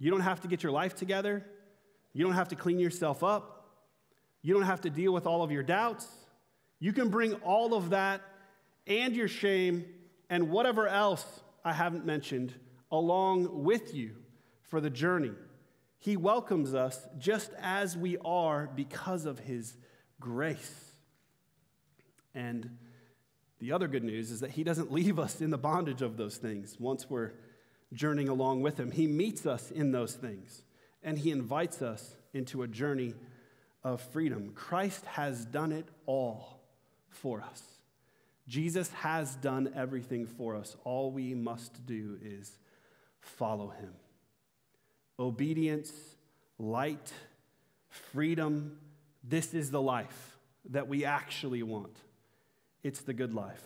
[SPEAKER 4] You don't have to get your life together. You don't have to clean yourself up. You don't have to deal with all of your doubts. You can bring all of that and your shame and whatever else I haven't mentioned along with you for the journey. He welcomes us just as we are because of His grace. And the other good news is that He doesn't leave us in the bondage of those things once we're journeying along with Him. He meets us in those things, and He invites us into a journey of freedom. Christ has done it all for us. Jesus has done everything for us. All we must do is follow Him. Obedience, light, freedom, this is the life that we actually want. It's the good life.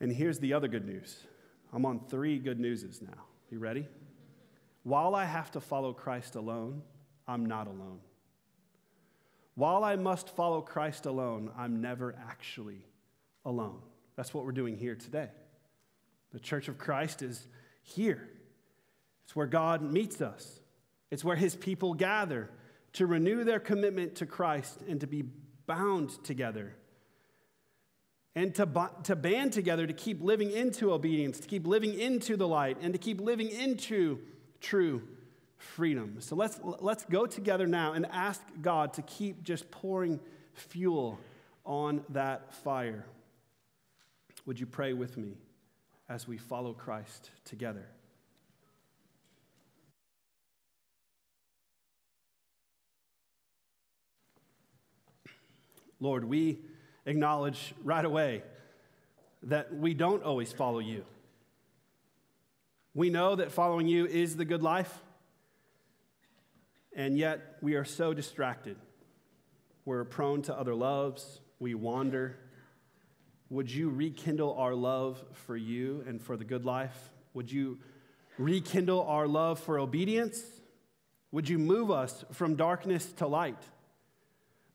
[SPEAKER 4] And here's the other good news. I'm on three good newses now. You ready? While I have to follow Christ alone, I'm not alone. While I must follow Christ alone, I'm never actually alone. That's what we're doing here today. The church of Christ is here. It's where God meets us. It's where his people gather to renew their commitment to Christ and to be bound together and to, to band together to keep living into obedience, to keep living into the light, and to keep living into true freedom. So let's, let's go together now and ask God to keep just pouring fuel on that fire. Would you pray with me as we follow Christ together? Lord, we acknowledge right away that we don't always follow you. We know that following you is the good life, and yet we are so distracted. We're prone to other loves, we wander. Would you rekindle our love for you and for the good life? Would you rekindle our love for obedience? Would you move us from darkness to light?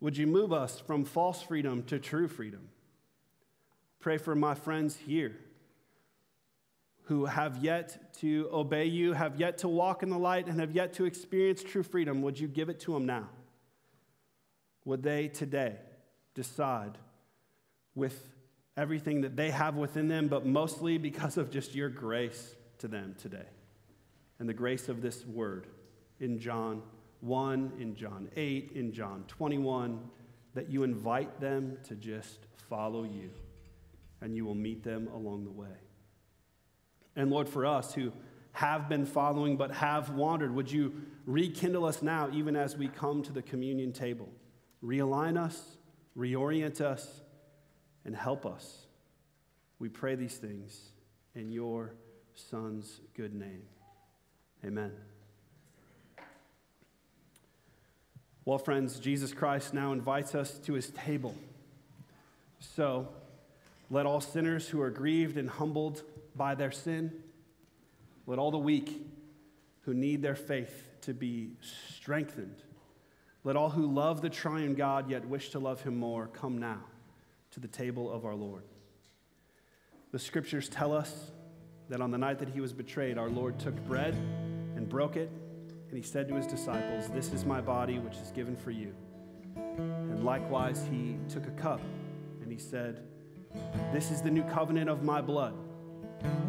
[SPEAKER 4] Would you move us from false freedom to true freedom? Pray for my friends here who have yet to obey you, have yet to walk in the light, and have yet to experience true freedom. Would you give it to them now? Would they today decide with everything that they have within them, but mostly because of just your grace to them today and the grace of this word in John 1, in John 8, in John 21, that you invite them to just follow you and you will meet them along the way. And Lord, for us who have been following but have wandered, would you rekindle us now, even as we come to the communion table? Realign us, reorient us, and help us. We pray these things in your Son's good name. Amen. Well, friends, Jesus Christ now invites us to his table. So, let all sinners who are grieved and humbled by their sin, let all the weak who need their faith to be strengthened, let all who love the triune God yet wish to love him more come now to the table of our Lord. The scriptures tell us that on the night that he was betrayed, our Lord took bread and broke it and he said to his disciples, This is my body, which is given for you. And likewise, he took a cup and he said, This is the new covenant of my blood.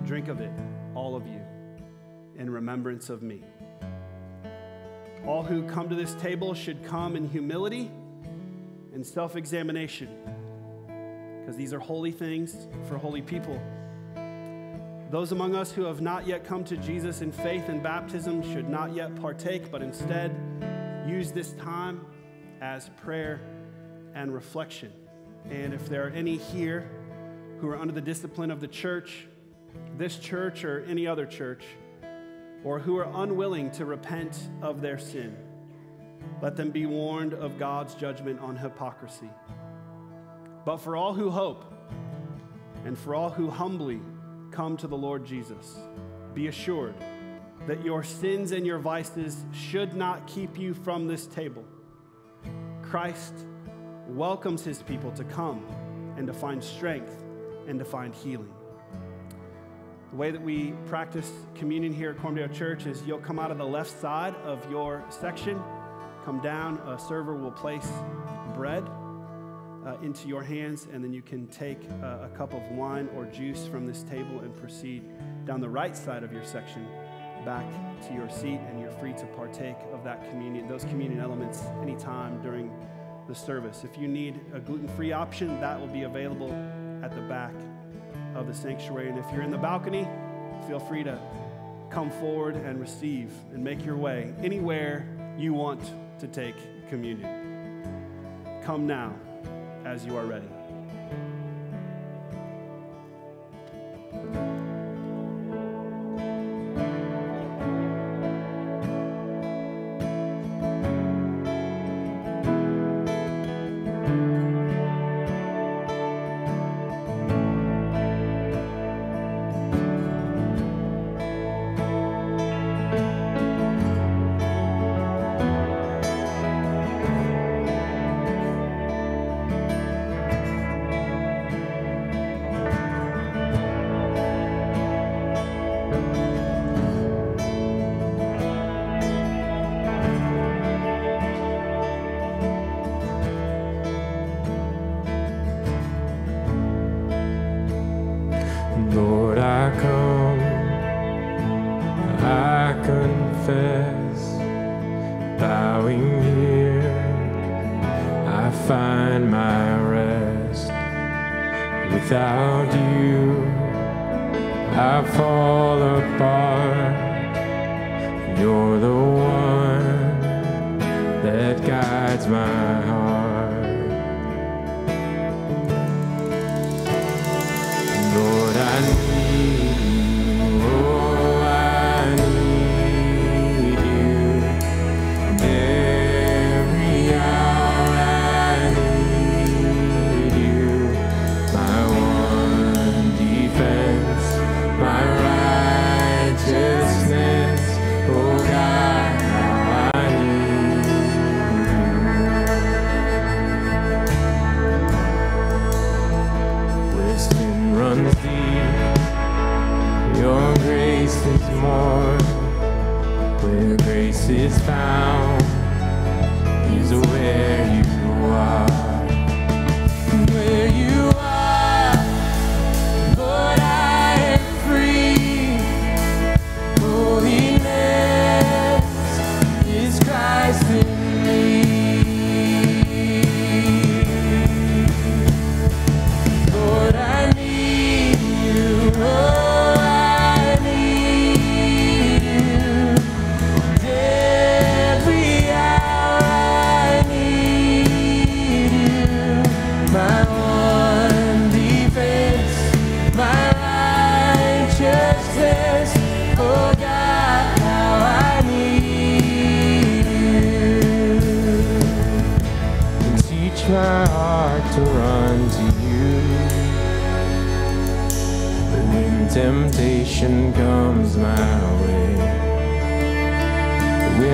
[SPEAKER 4] Drink of it, all of you, in remembrance of me. All who come to this table should come in humility and self examination, because these are holy things for holy people. Those among us who have not yet come to Jesus in faith and baptism should not yet partake, but instead use this time as prayer and reflection. And if there are any here who are under the discipline of the church, this church or any other church, or who are unwilling to repent of their sin, let them be warned of God's judgment on hypocrisy. But for all who hope, and for all who humbly come to the Lord Jesus, be assured that your sins and your vices should not keep you from this table. Christ welcomes his people to come and to find strength and to find healing. The way that we practice communion here at Coram Deo Church is you'll come out of the left side of your section, come down, a server will place bread uh, into your hands, and then you can take uh, a cup of wine or juice from this table and proceed down the right side of your section back to your seat, and you're free to partake of that communion, those communion elements anytime during the service. If you need a gluten free option, that will be available at the back of the sanctuary. And if you're in the balcony, feel free to come forward and receive and make your way anywhere you want to take communion. Come now as you are ready.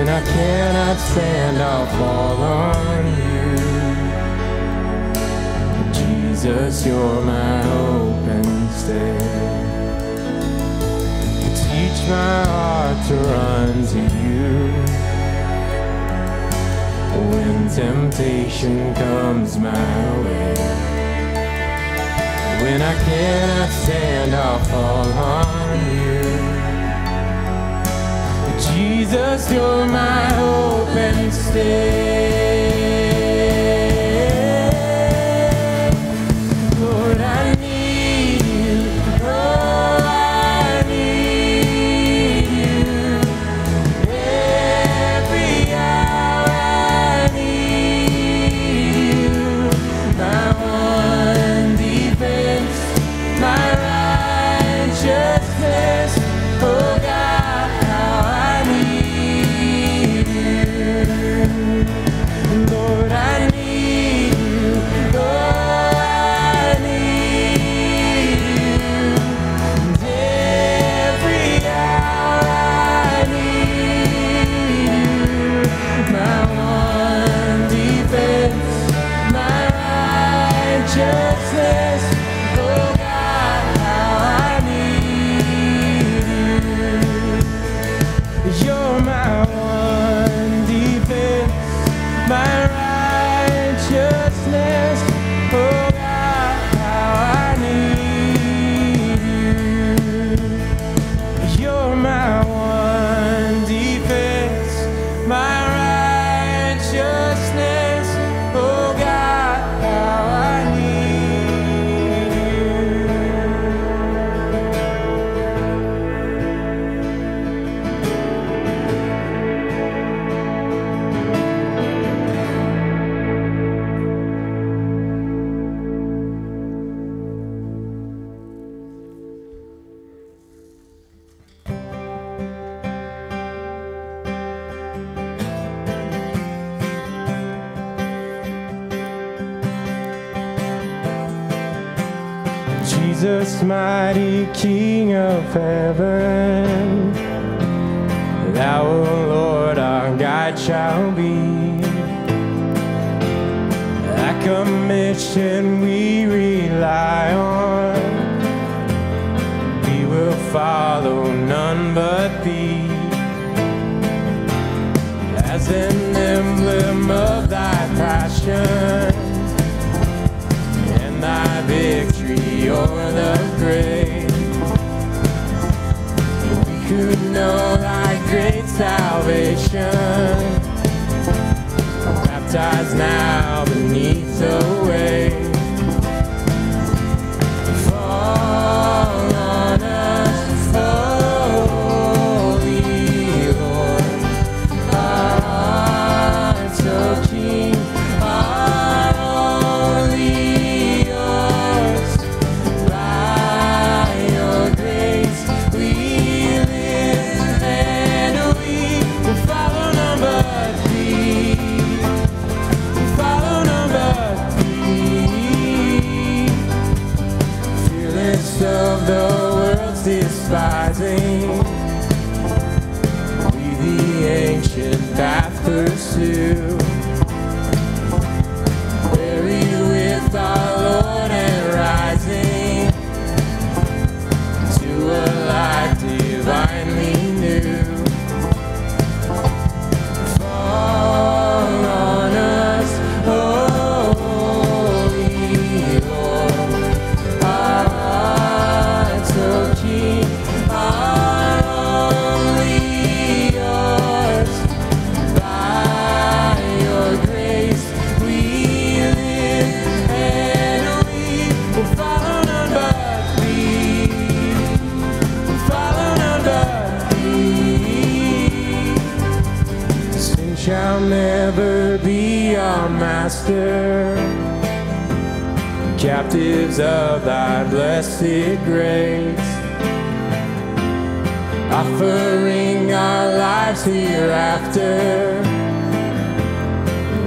[SPEAKER 2] When I cannot stand, I'll fall on you. Jesus, you're my stay. Teach my heart to run to you. When temptation comes my way, when I cannot stand, I'll fall on you. Jesus, you're my hope and stay. Jesus, mighty King of heaven, Thou, O Lord, our God shall be. Thy commission we rely on. We will follow none but Thee. As an emblem of Thy passion grave. We could know thy great salvation, baptized now beneath the wave. Shall never be our master. Captives of thy blessed grace offering our lives hereafter.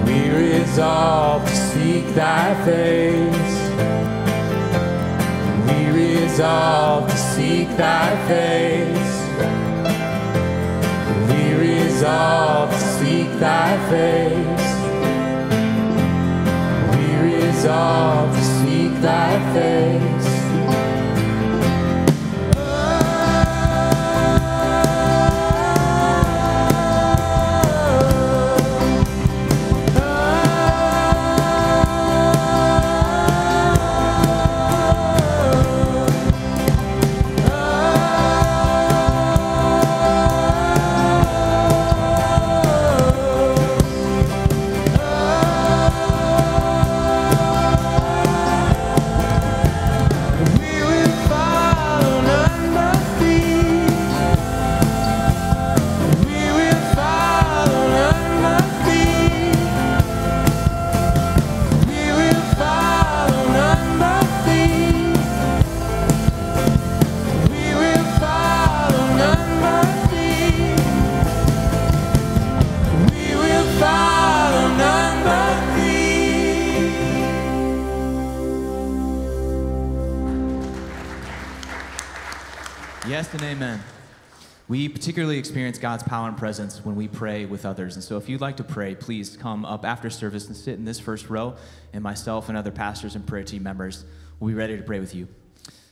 [SPEAKER 2] We resolve to seek thy face. We resolve to seek thy face. We resolve seek thy face. We resolve to seek thy face.
[SPEAKER 1] Yes and amen. We particularly experience God's power and presence when we pray with others. And so if you'd like to pray, please come up after service and sit in this first row, and myself and other pastors and prayer team members will be ready to pray with you.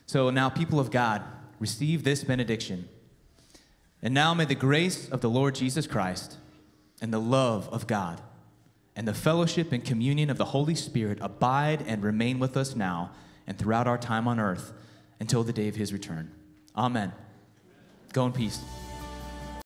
[SPEAKER 1] So now, people of God, receive this benediction. And now may the grace of the Lord Jesus Christ and the love of God and the fellowship and communion of the Holy Spirit abide and remain with us now and throughout our time on earth until the day of his return. Amen. Go in peace.